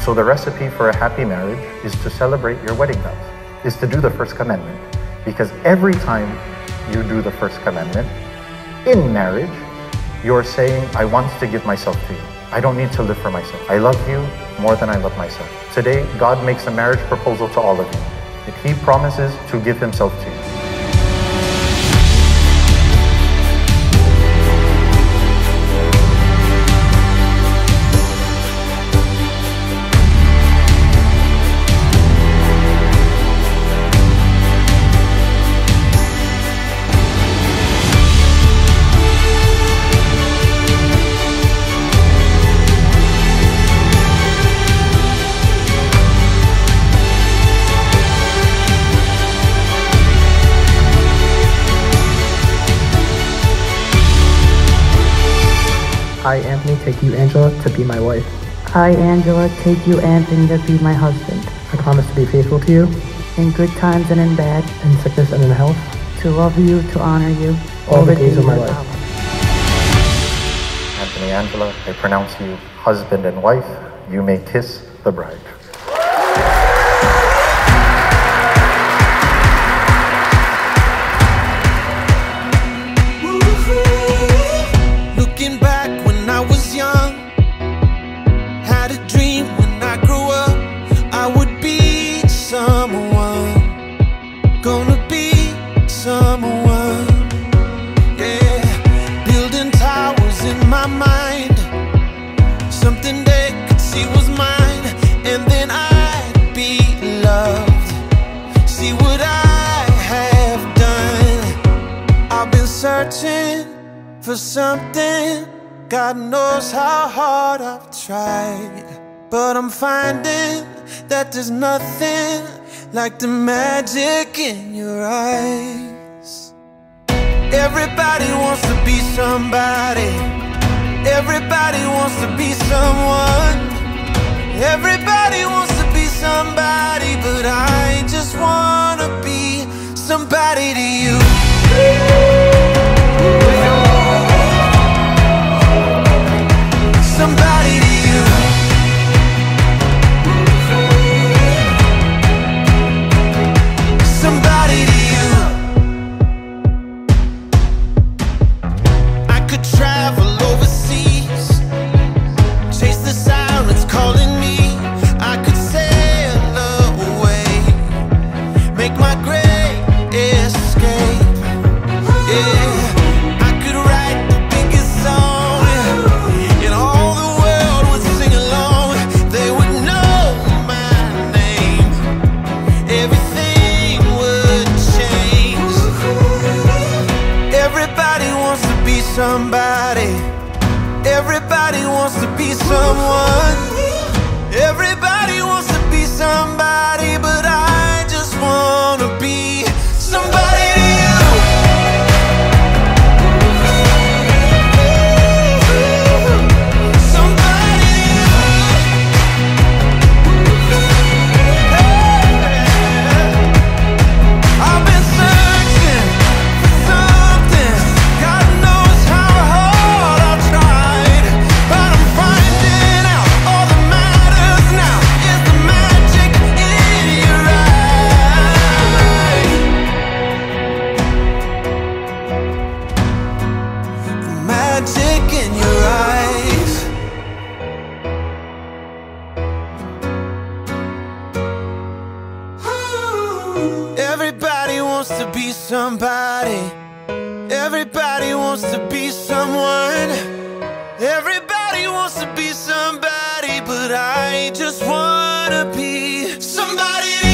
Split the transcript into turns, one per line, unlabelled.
So the recipe for a happy marriage is to celebrate your wedding vows, is to do the first commandment. Because every time you do the first commandment in marriage, you're saying, I want to give myself to you. I don't need to live for myself. I love you more than I love myself. Today, God makes a marriage proposal to all of you. If He promises to give Himself to you.
I, Anthony, take you, Angela, to be my wife.
I, Angela, take you, Anthony, to be my husband.
I promise to be faithful to you
in good times and in bad,
in sickness and in health,
to love you, to honor you,
all, all the days, days of my life.
Anthony, Angela, I pronounce you husband and wife. You may kiss the bride.
Searching for something. God knows how hard I've tried. But I'm finding that there's nothing like the magic in your eyes. Everybody wants to be somebody. Everybody wants to be someone. Everybody wants to be somebody, but I just wanna be somebody to you. Somebody. Everybody wants Everybody wants to be somebody. Everybody wants to be someone. Everybody wants to be somebody, but I just wanna be somebody.